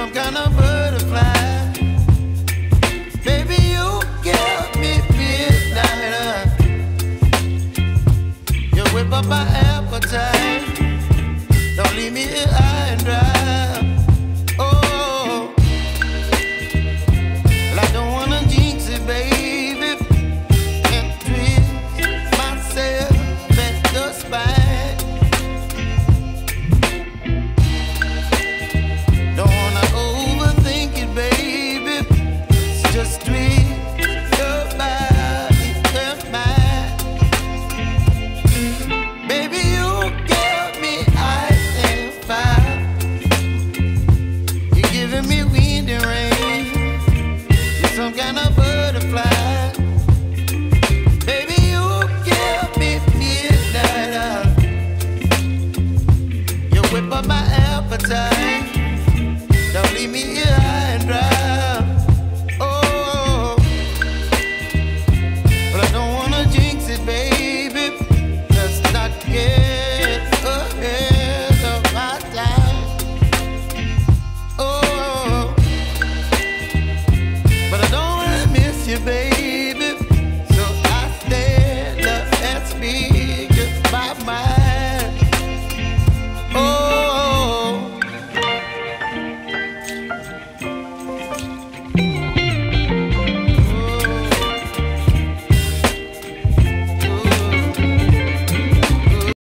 some kind of butterfly. Baby, you get me midnight. You whip up my appetite. Don't leave me here high and dry.